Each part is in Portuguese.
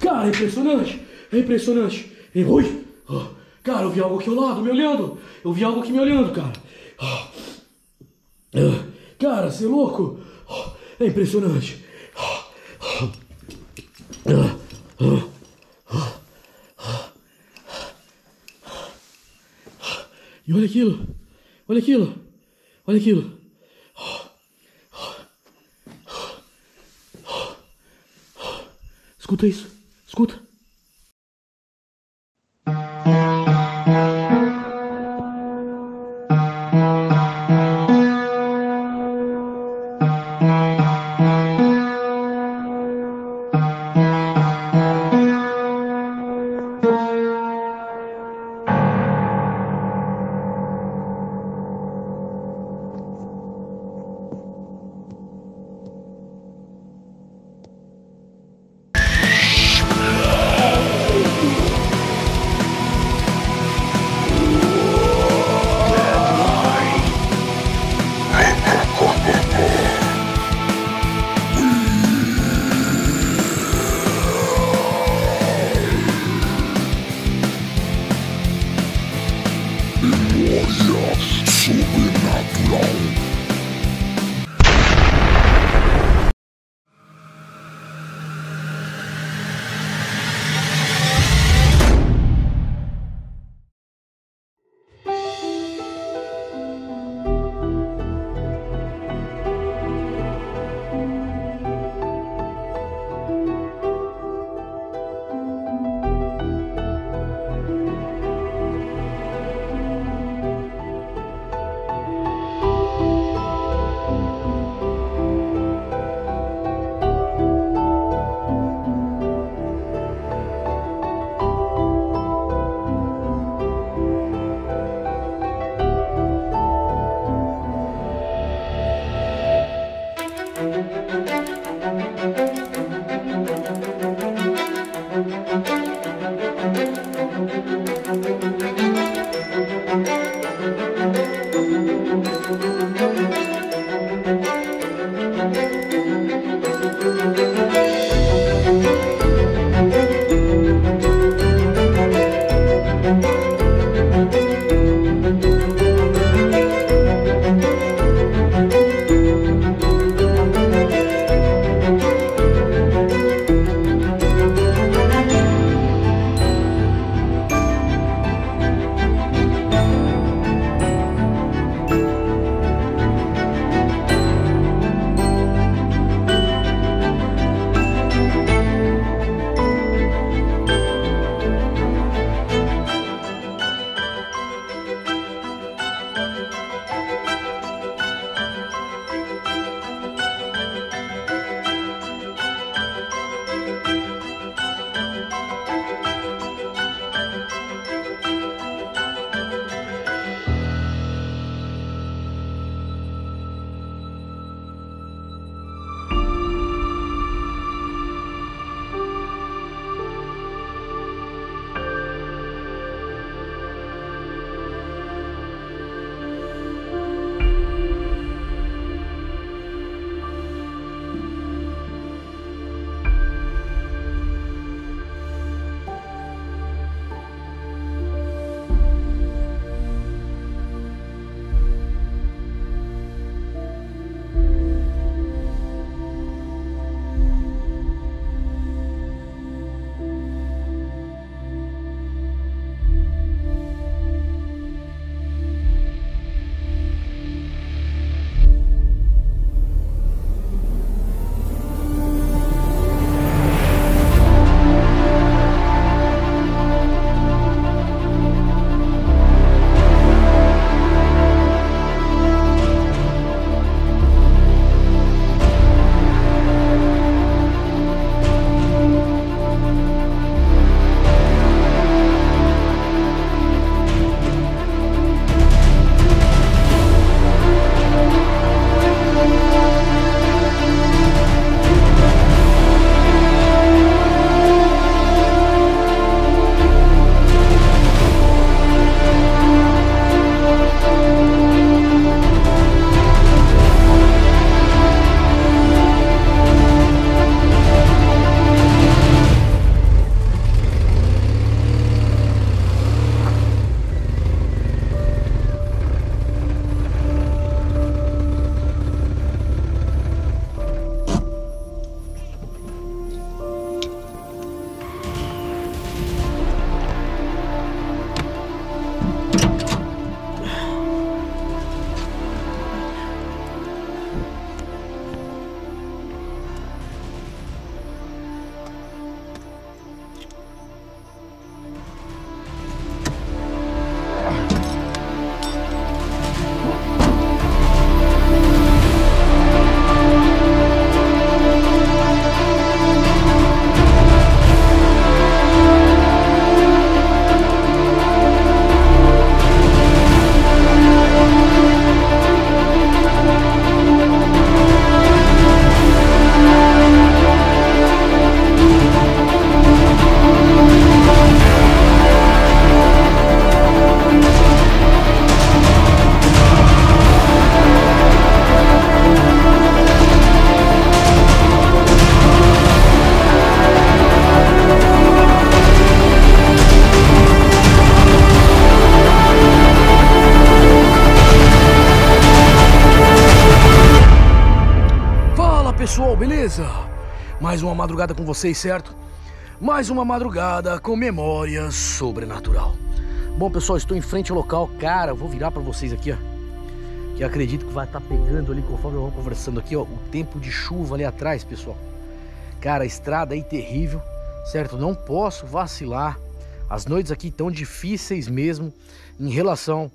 Cara, é impressionante. É impressionante. E, ui. Cara, eu vi algo aqui ao lado me olhando. Eu vi algo aqui me olhando, cara. Cara, você é louco? É impressionante. E olha aquilo. Olha aquilo. Olha aquilo. Escuta isso. Escuta. Mais uma madrugada com vocês, certo? Mais uma madrugada com memórias sobrenatural. Bom, pessoal, estou em frente ao local. Cara, vou virar para vocês aqui, ó. Que acredito que vai estar tá pegando ali conforme eu vou conversando aqui, ó. O tempo de chuva ali atrás, pessoal. Cara, a estrada aí terrível, certo? Não posso vacilar. As noites aqui tão difíceis mesmo em relação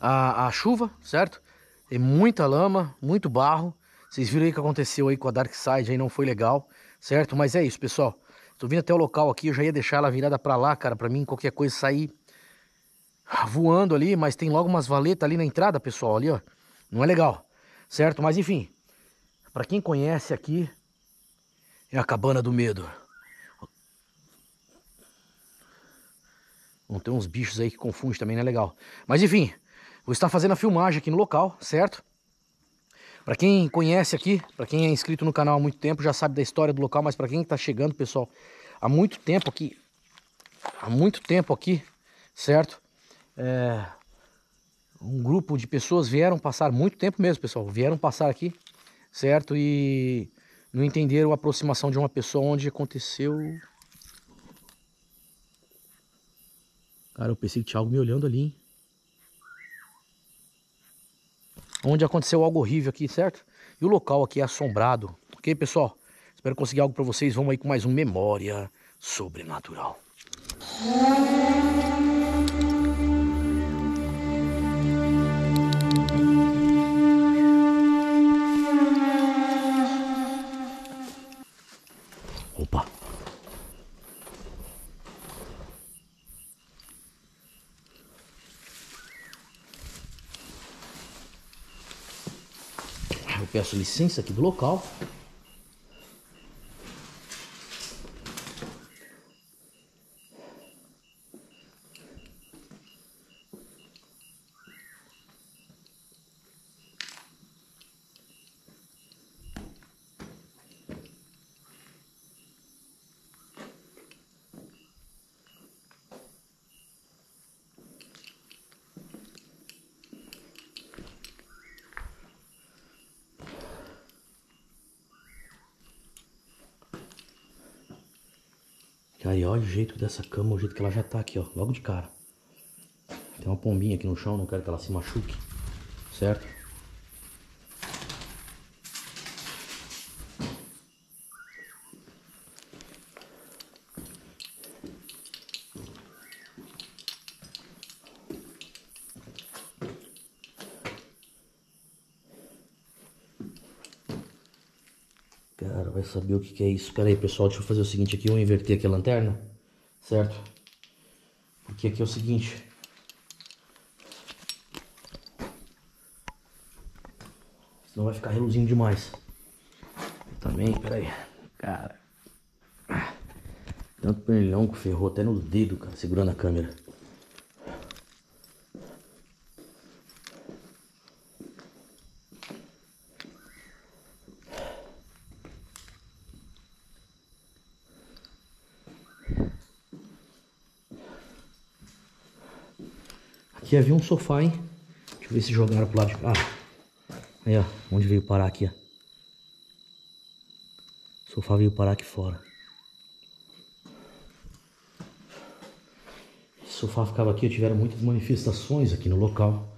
à, à chuva, certo? Tem muita lama, muito barro. Vocês viram aí o que aconteceu aí com a Dark Side, aí não foi legal, certo? Mas é isso, pessoal. Tô vindo até o local aqui, eu já ia deixar ela virada para lá, cara, para mim qualquer coisa sair voando ali, mas tem logo umas valetas ali na entrada, pessoal, ali, ó. Não é legal, certo? Mas enfim, para quem conhece aqui, é a Cabana do Medo. Vão ter uns bichos aí que confundem também, não é legal. Mas enfim, vou estar fazendo a filmagem aqui no local, certo? Para quem conhece aqui, para quem é inscrito no canal há muito tempo, já sabe da história do local, mas para quem está chegando, pessoal, há muito tempo aqui, há muito tempo aqui, certo? É, um grupo de pessoas vieram passar, muito tempo mesmo, pessoal, vieram passar aqui, certo? E não entenderam a aproximação de uma pessoa onde aconteceu... Cara, eu pensei que tinha algo me olhando ali, hein? Onde aconteceu algo horrível aqui, certo? E o local aqui é assombrado, ok, pessoal? Espero conseguir algo para vocês. Vamos aí com mais um Memória Sobrenatural. Peço licença aqui do local. Aí, olha o jeito dessa cama, o jeito que ela já tá aqui, ó, logo de cara. Tem uma pombinha aqui no chão, não quero que ela se machuque, certo? Cara, vai saber o que, que é isso. Pera aí, pessoal, deixa eu fazer o seguinte aqui. Eu inverter aqui a lanterna, certo? Porque aqui é o seguinte. Senão vai ficar reluzindo demais. Também, pera aí. Cara. Tanto pernilhão que ferrou até no dedo, cara, segurando a câmera. Aqui havia um sofá, hein? Deixa eu ver se jogaram pro lado de cá. Ah, aí, ó. Onde veio parar aqui, ó. O sofá veio parar aqui fora. Esse sofá ficava aqui, tiveram muitas manifestações aqui no local,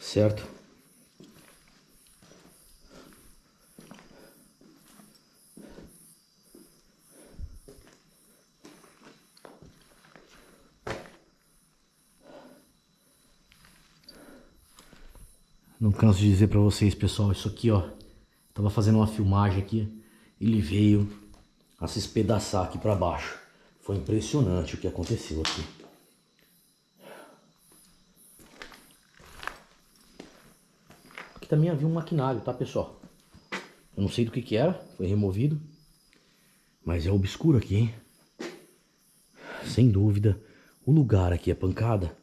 certo? Não canso de dizer para vocês, pessoal, isso aqui, ó. Tava fazendo uma filmagem aqui, ele veio a se espedaçar aqui para baixo. Foi impressionante o que aconteceu aqui. Aqui também havia um maquinário, tá, pessoal? Eu não sei do que que era, foi removido. Mas é obscuro aqui, hein? Sem dúvida, o lugar aqui é pancada.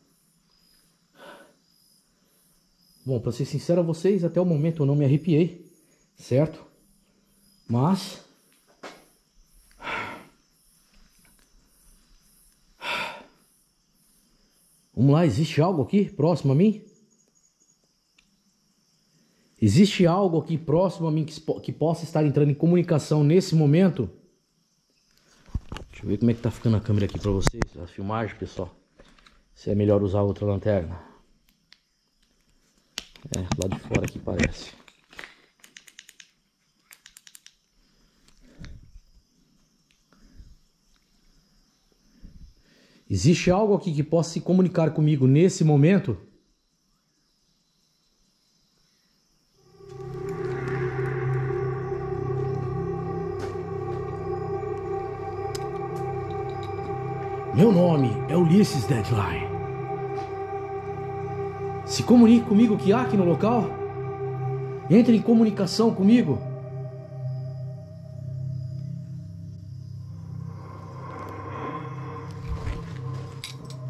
Bom, para ser sincero a vocês, até o momento eu não me arrepiei, certo? Mas Vamos lá, existe algo aqui próximo a mim? Existe algo aqui próximo a mim que, que possa estar entrando em comunicação nesse momento? Deixa eu ver como é que tá ficando a câmera aqui para vocês, a filmagem, pessoal. Se é melhor usar outra lanterna. É, lá de fora aqui parece. Existe algo aqui que possa se comunicar comigo nesse momento? Meu nome é Ulisses Deadline. Se comunique comigo que há aqui no local. Entre em comunicação comigo.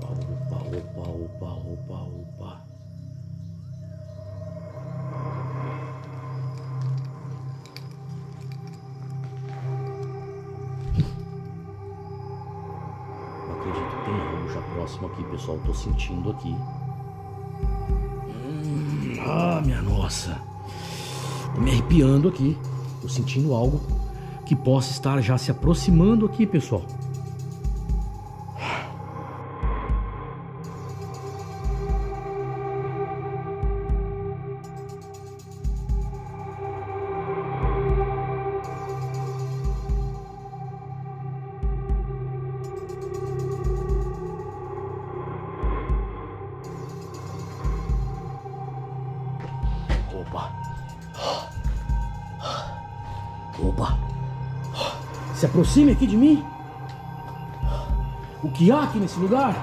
Opa, opa, opa, opa, opa. Não acredito que tem algo já próximo aqui, pessoal. Tô sentindo aqui. Ah, minha nossa. Tô me arrepiando aqui. Tô sentindo algo que possa estar já se aproximando aqui, pessoal. Aproxime aqui de mim. O que há aqui nesse lugar?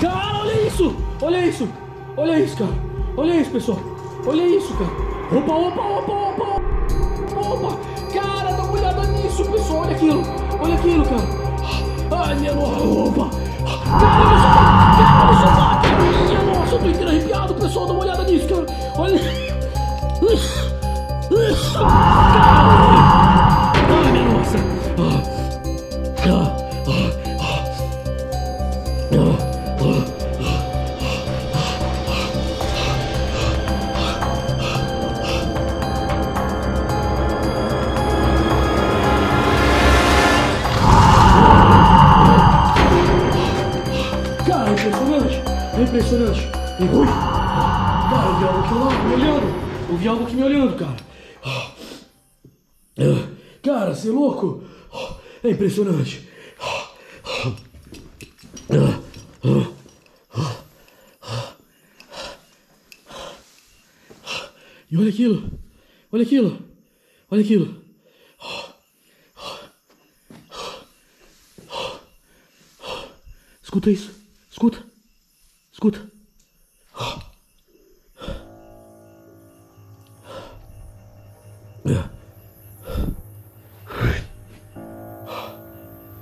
Cara, olha isso! Olha isso! Olha isso, cara! Olha isso, pessoal! Olha isso, cara! Opa, opa, opa, opa! Opa! Cara, dá uma olhada nisso, pessoal! Olha aquilo! Olha aquilo, cara! Ai, minha nossa! Opa! Cara, meu sofá! Cara, minha nossa! Eu tô inteiro arrepiado, pessoal! Dá uma olhada nisso, cara! Olha! Ai, minha nossa! Ah. Ah, ah, ah. Ah, ah. Impressionante! É impressionante! Ui. Cara, vi algo aqui me olhando! Eu vi algo aqui me olhando, cara! Cara, você é louco? É impressionante! E olha aquilo! Olha aquilo! Olha aquilo! Escuta isso! Escuta! Escuta!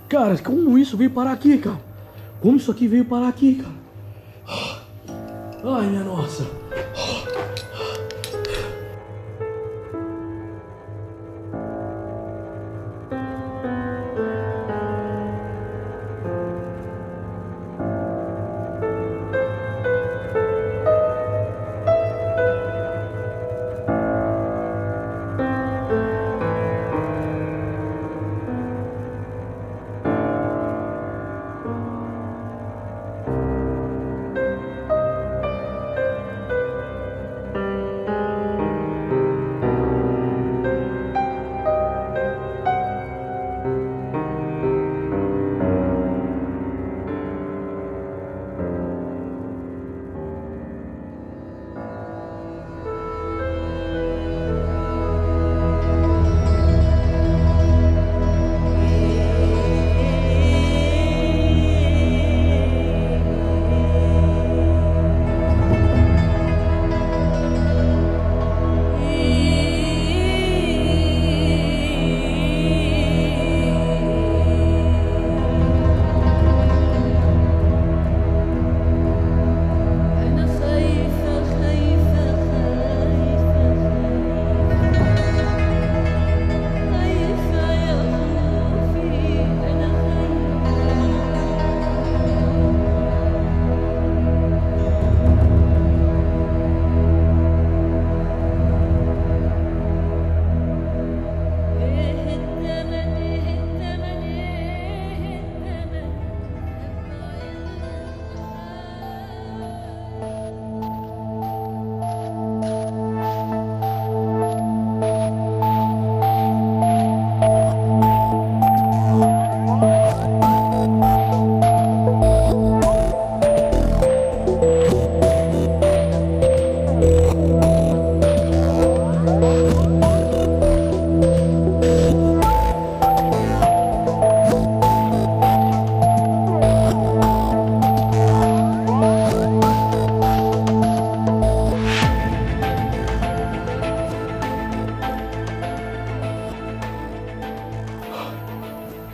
Cara, como isso veio parar aqui, cara? Como isso aqui veio parar aqui, cara? Ai, minha nossa!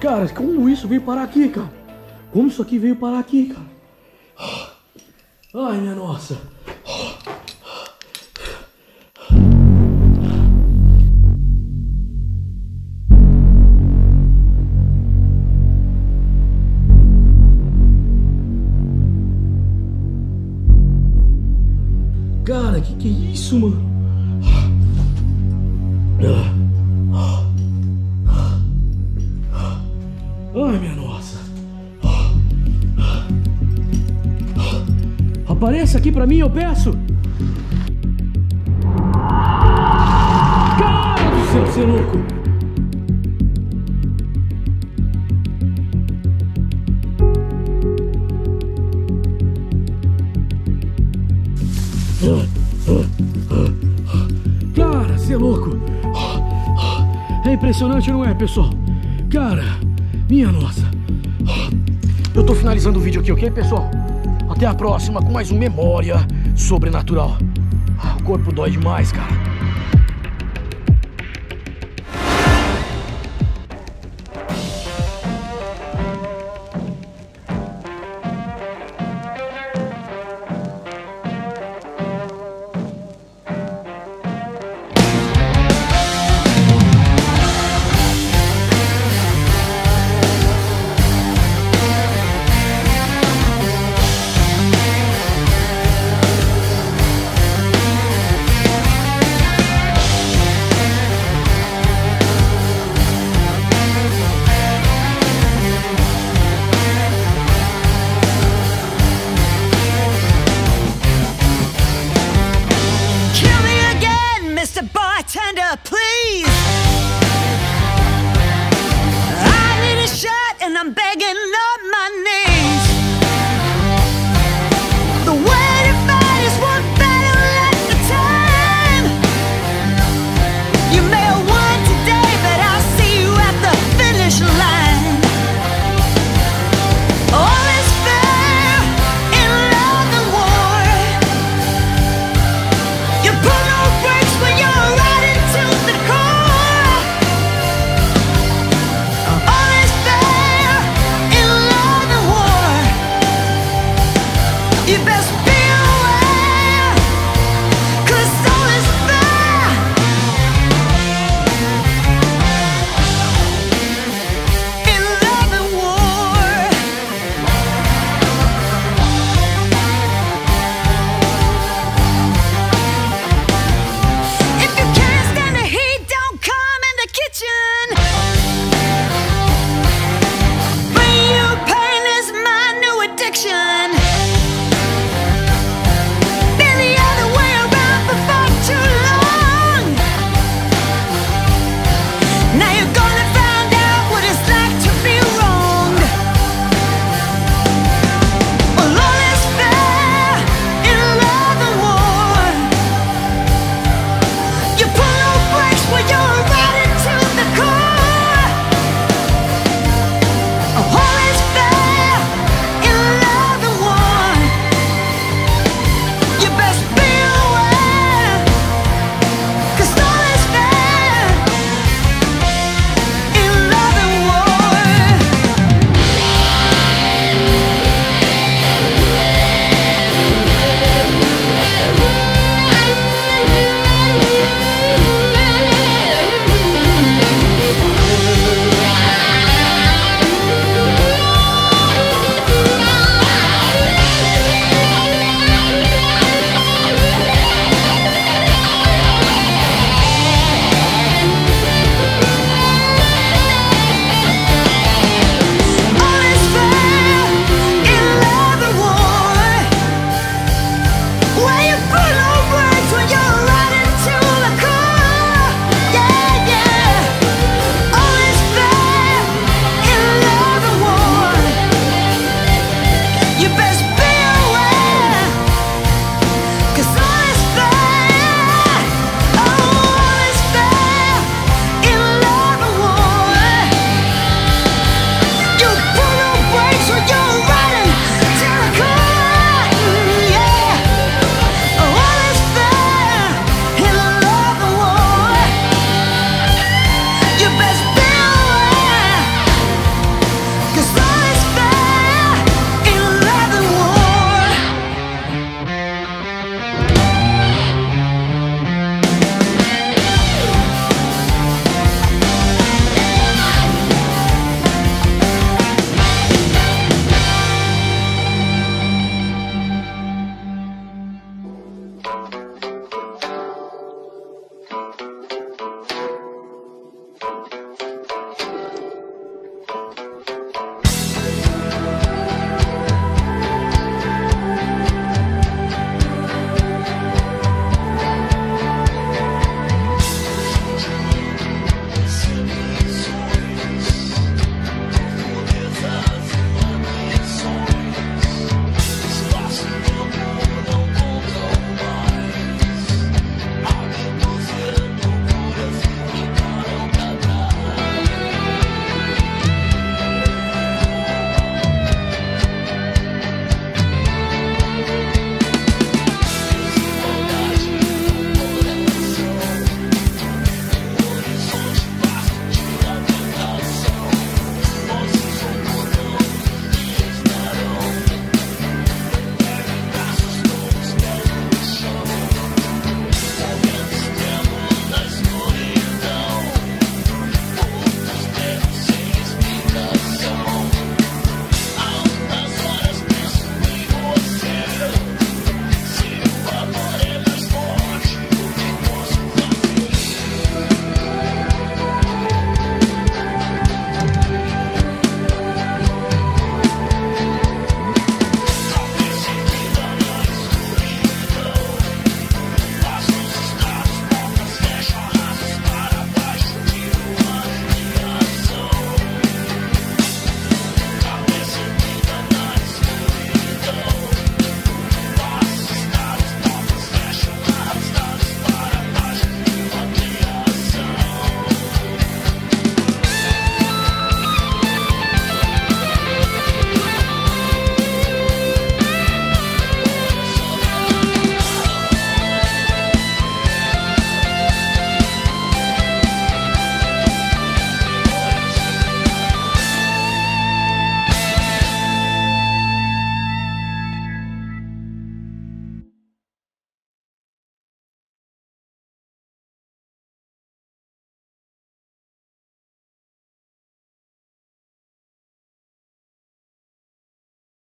Cara, como isso veio parar aqui, cara? Como isso aqui veio parar aqui, cara? Ai, minha nossa. Cara, que que é isso, mano? Apareça aqui pra mim, eu peço. Cara do céu, você é louco. Cara, você é louco. É impressionante, não é, pessoal? Cara, minha nossa. Eu tô finalizando o vídeo aqui, ok, pessoal? Até a próxima com mais um Memória Sobrenatural. O corpo dói demais, cara.